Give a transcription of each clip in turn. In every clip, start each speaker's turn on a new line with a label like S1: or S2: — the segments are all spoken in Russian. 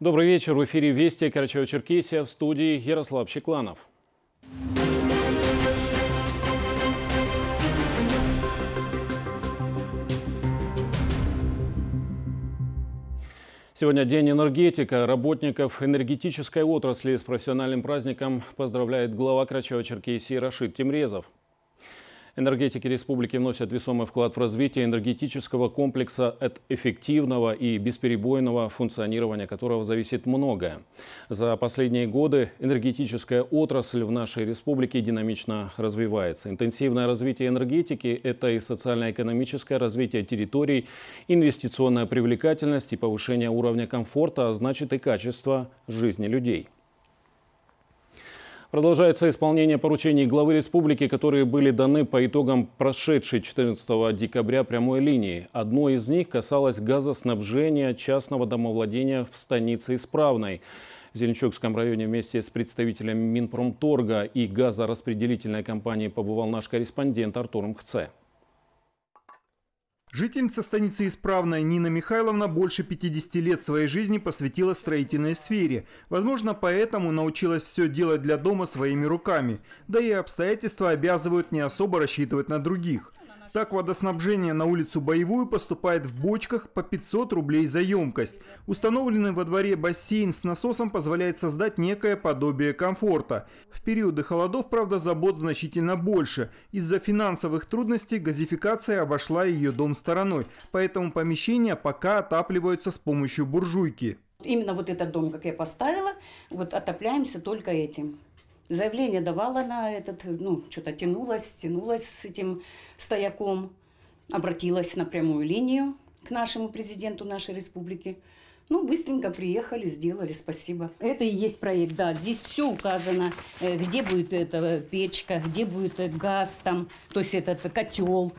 S1: Добрый вечер. В эфире Вести Карачева-Черкесия в студии Ярослав Чекланов. Сегодня День энергетика. Работников энергетической отрасли с профессиональным праздником поздравляет глава Карачева-Черкесии Рашид Тимрезов. Энергетики республики вносят весомый вклад в развитие энергетического комплекса от эффективного и бесперебойного функционирования которого зависит многое. За последние годы энергетическая отрасль в нашей республике динамично развивается. Интенсивное развитие энергетики – это и социально-экономическое развитие территорий, инвестиционная привлекательность и повышение уровня комфорта, а значит и качество жизни людей. Продолжается исполнение поручений главы республики, которые были даны по итогам прошедшей 14 декабря прямой линии. Одно из них касалось газоснабжения частного домовладения в станице Исправной. В Зеленчукском районе вместе с представителями Минпромторга и газораспределительной компании побывал наш корреспондент Артур Мкце.
S2: Жительница станицы Исправная Нина Михайловна больше 50 лет своей жизни посвятила строительной сфере. Возможно, поэтому научилась все делать для дома своими руками. Да и обстоятельства обязывают не особо рассчитывать на других. Так водоснабжение на улицу Боевую поступает в бочках по 500 рублей за емкость. Установленный во дворе бассейн с насосом позволяет создать некое подобие комфорта. В периоды холодов, правда, забот значительно больше. Из-за финансовых трудностей газификация обошла ее дом стороной, поэтому помещения пока отапливаются с помощью буржуйки.
S3: Именно вот этот дом, как я поставила, вот отопляемся только этим. Заявление давала на этот, ну, что-то тянулось, тянулось с этим стояком. Обратилась на прямую линию к нашему президенту нашей республики. Ну, быстренько приехали, сделали, спасибо. Это и есть проект, да. Здесь все указано, э, где будет эта печка, где будет э, газ там, то есть этот котел.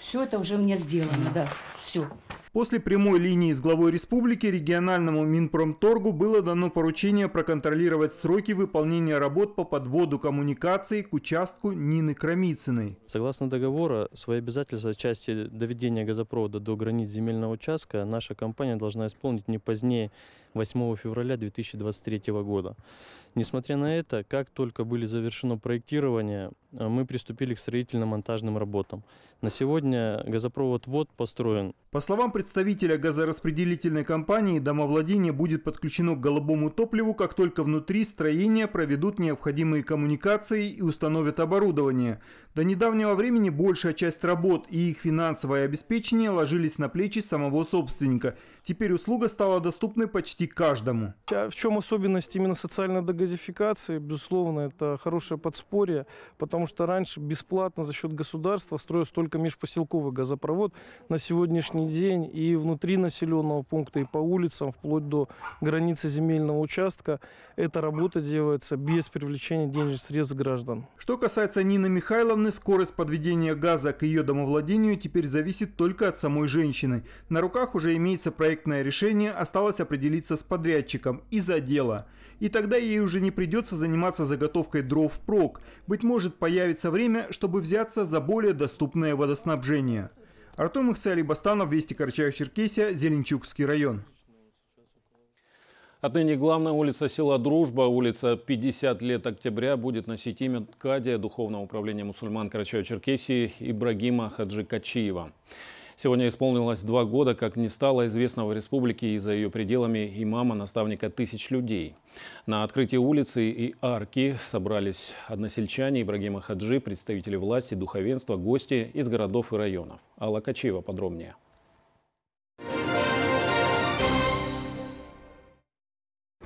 S3: Все это уже мне сделано, да, все.
S2: После прямой линии с главой республики региональному Минпромторгу было дано поручение проконтролировать сроки выполнения работ по подводу коммуникаций к участку Нины Крамицыной.
S4: Согласно договора, свои обязательства в части доведения газопровода до границ земельного участка наша компания должна исполнить не позднее 8 февраля 2023 года. Несмотря на это, как только были завершено проектирование, э, мы приступили к строительно-монтажным работам. На сегодня газопровод ВОД построен.
S2: По словам представителя газораспределительной компании, домовладение будет подключено к голубому топливу, как только внутри строения проведут необходимые коммуникации и установят оборудование. До недавнего времени большая часть работ и их финансовое обеспечение ложились на плечи самого собственника. Теперь услуга стала доступной почти каждому.
S5: А в чем особенность именно социальной дегазификации? Безусловно, это хорошее подспорье, потому что раньше бесплатно за счет государства строился только межпоселковый газопровод. На сегодняшний день и внутри населенного пункта, и по улицам, вплоть до границы земельного участка, эта работа делается без привлечения денежных средств граждан.
S2: Что касается Нины Михайловны, скорость подведения газа к ее домовладению теперь зависит только от самой женщины. На руках уже имеется проектное решение, осталось определиться с подрядчиком и за дело. И тогда ей уже не придется заниматься заготовкой дров впрок. Быть может появится время, чтобы взяться за более доступное водоснабжение. Артур Махцали Бастанов, Вести Карачаев-Черкесия, Зеленчукский район.
S1: Отныне главная улица села Дружба, улица 50 лет октября, будет носить имя Кадия Духовного управления мусульман Карачаева-Черкесии Ибрагима Хаджи Качиева. Сегодня исполнилось два года, как не стало известного в республике и за ее пределами имама, наставника тысяч людей. На открытии улицы и арки собрались односельчане Ибрагима Хаджи, представители власти, духовенства, гости из городов и районов. Алла Качева подробнее.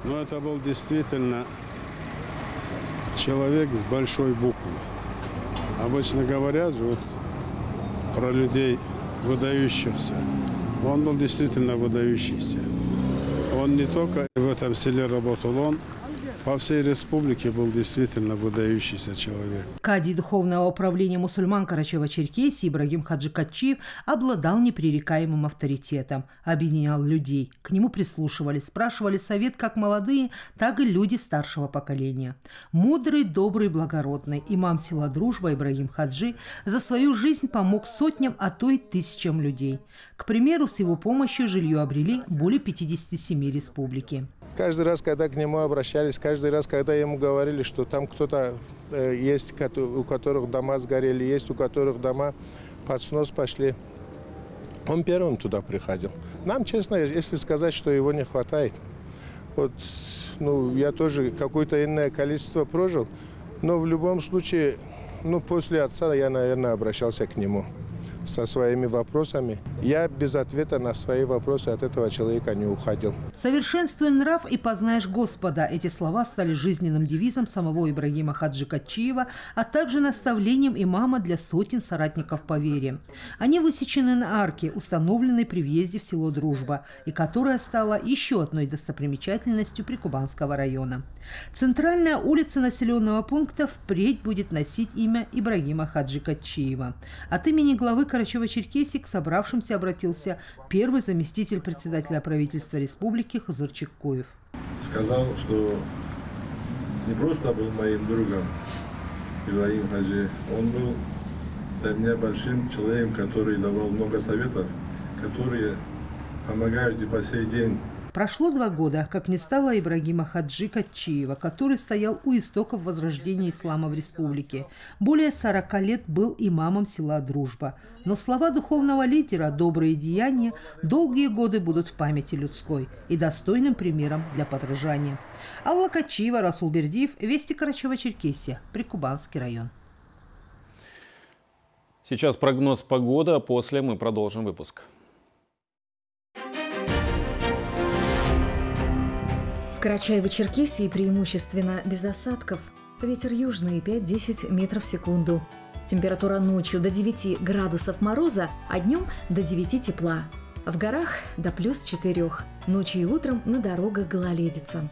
S6: Ну, это был действительно человек с большой буквы. Обычно говорят же вот про людей выдающихся. Он был действительно выдающийся. Он не только в этом селе работал, он по всей республике был действительно выдающийся человек.
S7: Кади Духовного управления мусульман Карачева-Черкесии Ибрагим Хаджикачиев обладал непререкаемым авторитетом, объединял людей. К нему прислушивались, спрашивали совет как молодые, так и люди старшего поколения. Мудрый, добрый, благородный имам села Дружба Ибрагим Хаджи за свою жизнь помог сотням, а то и тысячам людей. К примеру, с его помощью жилье обрели более 50 семей республики.
S8: Каждый раз, когда к нему обращались, каждый раз, когда ему говорили, что там кто-то э, есть, у которых дома сгорели, есть у которых дома под снос пошли, он первым туда приходил. Нам, честно, если сказать, что его не хватает, вот, ну, я тоже какое-то иное количество прожил, но в любом случае, ну, после отца я, наверное, обращался к нему со своими вопросами. Я без ответа на свои вопросы от этого человека не уходил.
S7: «Совершенствуй нрав и познаешь Господа» – эти слова стали жизненным девизом самого Ибрагима Хаджи Качиева, а также наставлением имама для сотен соратников по вере. Они высечены на арке, установленной при въезде в село Дружба, и которая стала еще одной достопримечательностью Прикубанского района. Центральная улица населенного пункта впредь будет носить имя Ибрагима Хаджи Качиева. От имени главы Карачева-Черкесии к собравшимся обратился первый заместитель председателя правительства республики Хазарчик Коев.
S9: Сказал, что не просто был моим другом Ибраим Хаджи, он был для меня большим человеком, который давал много советов, которые помогают и по сей день
S7: Прошло два года, как не стало Ибрагима Хаджи Качиева, который стоял у истоков возрождения ислама в республике. Более 40 лет был имамом села Дружба. Но слова духовного лидера «добрые деяния» долгие годы будут в памяти людской и достойным примером для подражания. Алла Качиева, Расул Бердиев, Вести Карачева-Черкесия, Прикубанский район.
S1: Сейчас прогноз погоды, а после мы продолжим выпуск.
S10: Карачаево-Черкесии преимущественно без осадков. Ветер южный 5-10 метров в секунду. Температура ночью до 9 градусов мороза, а днем до 9 тепла. В горах до плюс 4. Ночью и утром на дорогах гололедица.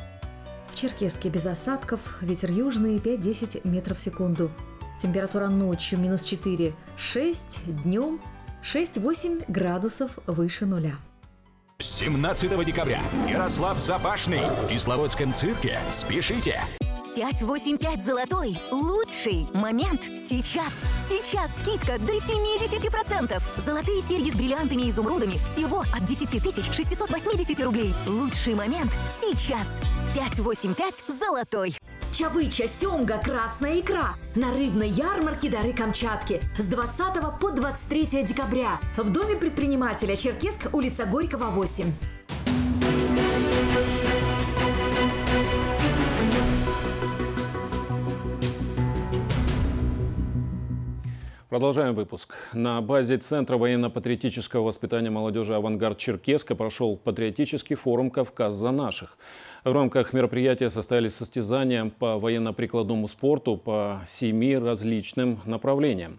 S10: В Черкеске без осадков, ветер южный 5-10 метров в секунду. Температура ночью минус 4, 6, днем 6-8 градусов выше нуля.
S11: 17 декабря Ярослав Запашный в Кисловодском цирке. Спешите!
S12: 585 золотой. Лучший момент сейчас. Сейчас скидка до 70%. Золотые серьги с бриллиантами и изумрудами всего от 10 680 рублей. Лучший момент сейчас. 585 золотой.
S10: Чавыча, семга, красная икра. На рыбной ярмарке «Дары Камчатки» с 20 по 23 декабря в Доме предпринимателя Черкесск, улица Горького, 8.
S1: Продолжаем выпуск. На базе Центра военно-патриотического воспитания молодежи «Авангард Черкеска» прошел патриотический форум «Кавказ за наших». В рамках мероприятия состоялись состязания по военно-прикладному спорту по семи различным направлениям.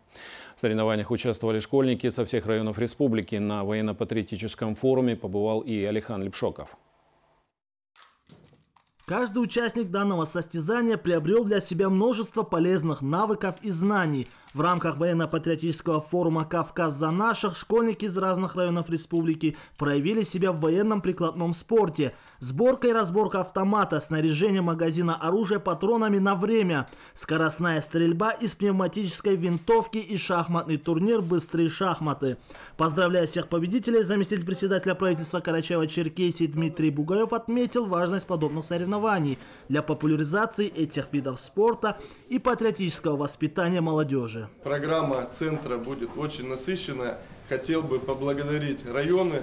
S1: В соревнованиях участвовали школьники со всех районов республики. На военно-патриотическом форуме побывал и Алихан Лепшоков.
S13: Каждый участник данного состязания приобрел для себя множество полезных навыков и знаний – в рамках военно-патриотического форума «Кавказ за наших» школьники из разных районов республики проявили себя в военном прикладном спорте. Сборка и разборка автомата, снаряжение магазина оружия патронами на время, скоростная стрельба из пневматической винтовки и шахматный турнир «Быстрые шахматы». Поздравляя всех победителей, заместитель председателя правительства Карачаева-Черкесии Дмитрий Бугаев отметил важность подобных соревнований для популяризации этих видов спорта и патриотического воспитания молодежи.
S14: Программа центра будет очень насыщенная. Хотел бы поблагодарить районы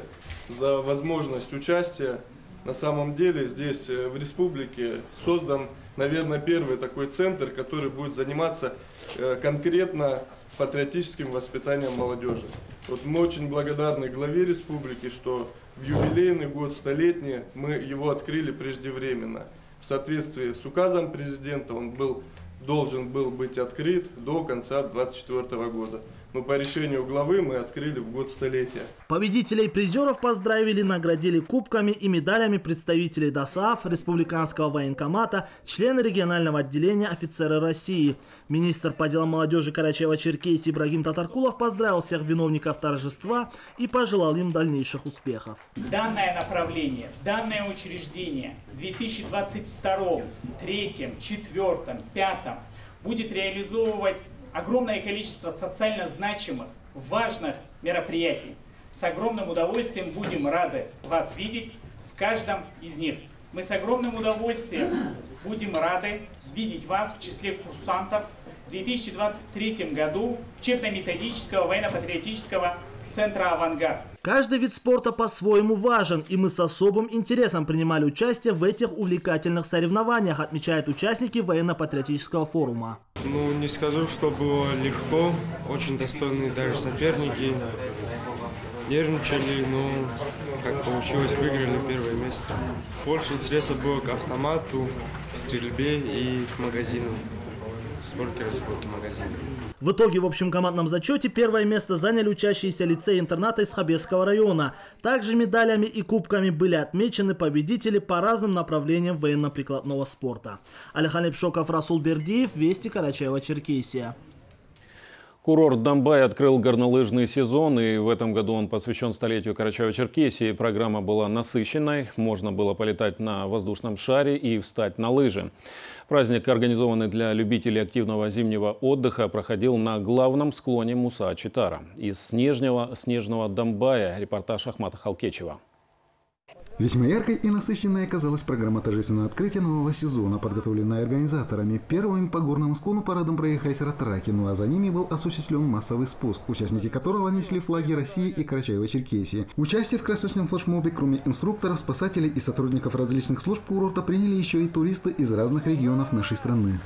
S14: за возможность участия. На самом деле здесь э, в республике создан, наверное, первый такой центр, который будет заниматься э, конкретно патриотическим воспитанием молодежи. Вот мы очень благодарны главе республики, что в юбилейный год, столетний, мы его открыли преждевременно. В соответствии с указом президента он был должен был быть открыт до конца 2024 года. Но по решению главы мы открыли в год столетия.
S13: Победителей призеров поздравили, наградили кубками и медалями представителей ДОСААФ, Республиканского военкомата, члены регионального отделения офицеры России. Министр по делам молодежи Карачаева-Черкесии Ибрагим Татаркулов поздравил всех виновников торжества и пожелал им дальнейших успехов.
S15: Данное направление, данное учреждение в 2022, 2023, 2024, 2025 будет реализовывать огромное количество социально значимых, важных мероприятий. С огромным удовольствием будем рады вас видеть в каждом из них. Мы с огромным удовольствием будем рады видеть вас в числе курсантов в 2023 году учебно-методического военно-патриотического центра «Авангард».
S13: Каждый вид спорта по-своему важен, и мы с особым интересом принимали участие в этих увлекательных соревнованиях, отмечают участники военно-патриотического форума.
S16: Ну, не скажу, что было легко, очень достойные даже соперники, нервничали, но как получилось, выиграли первое место. Больше интереса было к автомату, к стрельбе и к магазину. Сборки разборки магазина.
S13: В итоге в общем командном зачете первое место заняли учащиеся лицея-интерната из Хабесского района. Также медалями и кубками были отмечены победители по разным направлениям военно-прикладного спорта. Алихан Лепшоков, Расул Бердиев, Вести Карачаева-Черкесия.
S1: Курорт Донбай открыл горнолыжный сезон, и в этом году он посвящен столетию Карачаева-Черкесии. Программа была насыщенной, можно было полетать на воздушном шаре и встать на лыжи. Праздник, организованный для любителей активного зимнего отдыха, проходил на главном склоне Муса-Читара. Из снежного, снежного Донбая репортаж Ахмата Халкечева.
S17: Весьма яркой и насыщенной оказалась программа торжественного открытия нового сезона, подготовленная организаторами. Первыми по горному склону парадом проехались ратраки, ну а за ними был осуществлен массовый спуск, участники которого несли флаги России и Карачаева-Черкесии. Участие в красочном флешмобе, кроме инструкторов, спасателей и сотрудников различных служб курорта, приняли еще и туристы из разных регионов нашей страны.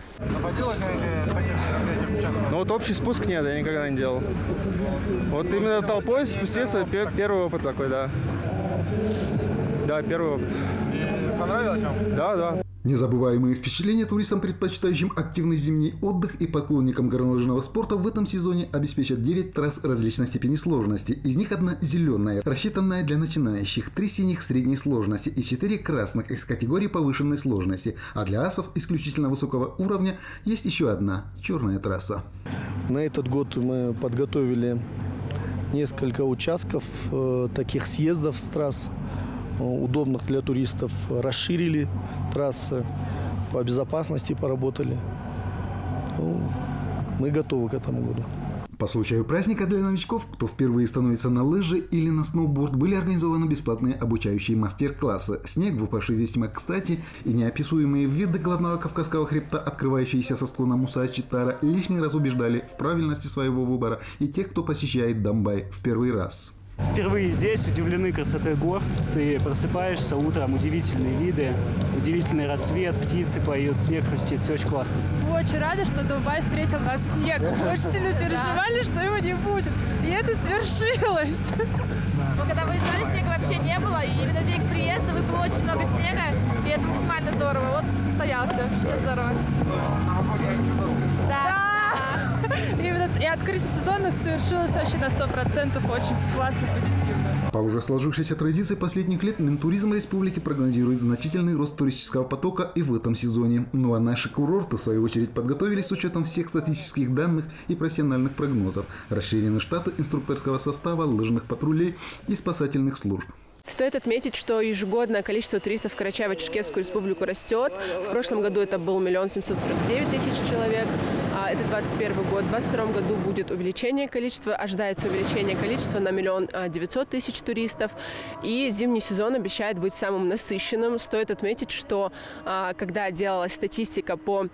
S18: Ну вот общий спуск нет, я никогда не делал. Вот именно толпой спуститься, первый опыт такой, да. Да, первый опыт.
S17: И понравилось вам?
S18: Да, да.
S17: Незабываемые впечатления туристам, предпочитающим активный зимний отдых и поклонникам горнолыжного спорта в этом сезоне обеспечат 9 трасс различной степени сложности. Из них одна зеленая, рассчитанная для начинающих, три синих средней сложности и четыре красных из категории повышенной сложности. А для асов исключительно высокого уровня есть еще одна черная трасса.
S19: На этот год мы подготовили несколько участков э, таких съездов с трасс удобных для туристов, расширили трассы, по безопасности поработали. Ну, мы готовы к этому году.
S17: По случаю праздника для новичков, кто впервые становится на лыжи или на сноуборд, были организованы бесплатные обучающие мастер-классы. Снег, выпавший весьма кстати, и неописуемые виды главного Кавказского хребта, открывающиеся со склона Муса-Читара, лишний раз убеждали в правильности своего выбора и тех, кто посещает Домбай в первый раз.
S20: Впервые здесь удивлены красотой гор. Ты просыпаешься утром, удивительные виды, удивительный рассвет, птицы поют, снег хрустит, все очень классно.
S21: Мы очень рады, что Дубай встретил нас снегом. Мы очень сильно переживали, что его не будет. И это свершилось.
S22: Мы когда выезжали, снега вообще не было, и именно день приезда выпало очень много снега, и это максимально здорово. Вот состоялся, все здорово.
S21: Открытие сезона совершилось вообще на 100%, очень классно, позитивно.
S17: По уже сложившейся традиции последних лет Минтуризм Республики прогнозирует значительный рост туристического потока и в этом сезоне. Ну а наши курорты, в свою очередь, подготовились с учетом всех статистических данных и профессиональных прогнозов. Расширены штаты инструкторского состава, лыжных патрулей и спасательных служб.
S23: Стоит отметить, что ежегодно количество туристов в Карачаево-Черкесскую республику растет. В прошлом году это был миллион семьсот сорок девять тысяч человек. Это 21 год. В 22 году будет увеличение количества, ожидается увеличение количества на миллион а, девятьсот тысяч туристов. И зимний сезон обещает быть самым насыщенным. Стоит отметить, что а, когда делалась статистика по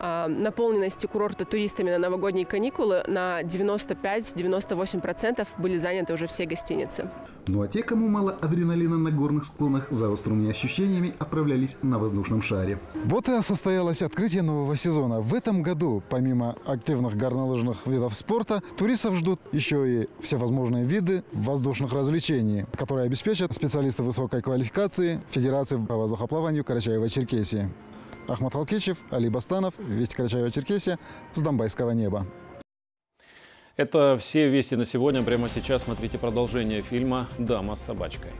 S23: наполненности курорта туристами на новогодние каникулы на 95-98% были заняты уже все гостиницы.
S17: Ну а те, кому мало адреналина на горных склонах, за острыми ощущениями отправлялись на воздушном шаре.
S24: Вот и состоялось открытие нового сезона. В этом году, помимо активных горнолыжных видов спорта, туристов ждут еще и всевозможные виды воздушных развлечений, которые обеспечат специалисты высокой квалификации Федерации по воздухоплаванию Карачаева-Черкесии. Ахмат Халкичев, Али Бастанов, Вести Карачаева-Черкесия с Донбайского неба.
S1: Это все вести на сегодня. Прямо сейчас смотрите продолжение фильма «Дама с собачкой».